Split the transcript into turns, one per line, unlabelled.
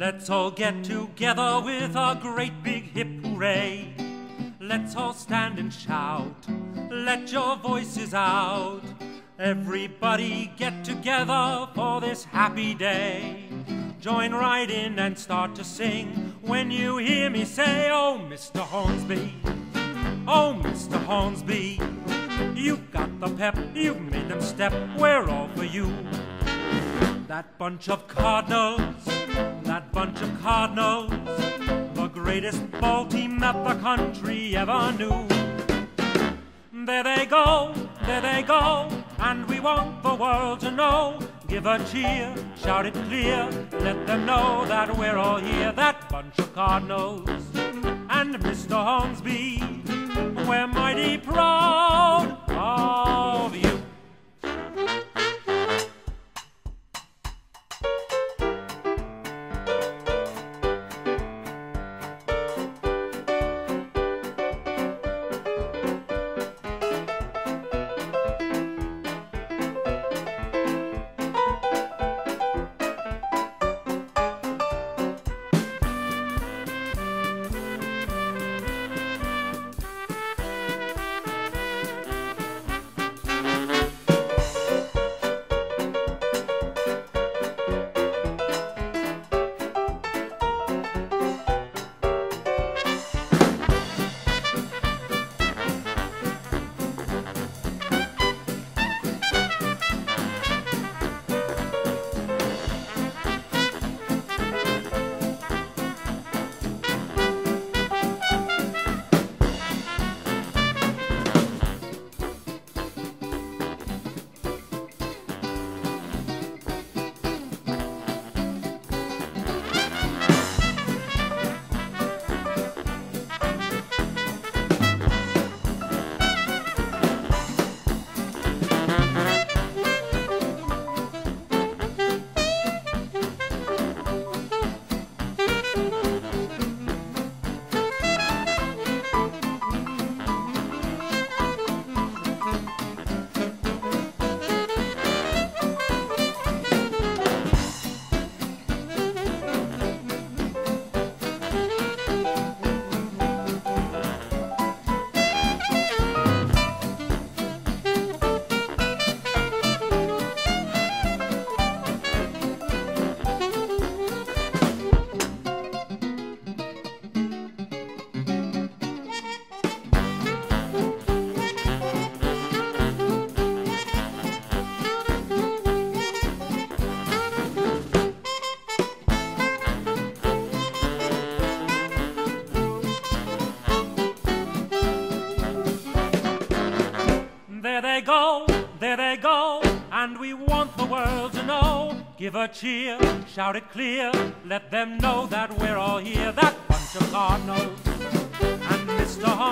Let's all get together with a great big hip hooray. Let's all stand and shout. Let your voices out. Everybody get together for this happy day. Join right in and start to sing when you hear me say, Oh, Mr. Hornsby. Oh, Mr. Hornsby. You've got the pep, you've made them step, we're all for you. That bunch of cardinals that bunch of Cardinals, the greatest ball team that the country ever knew. There they go, there they go, and we want the world to know. Give a cheer, shout it clear, let them know that we're all here. That bunch of Cardinals and Mr. Hornsby, we're mighty proud There they go, there they go, and we want the world to know. Give a cheer, shout it clear, let them know that we're all here. That bunch of cardinals and Mr. Hornsby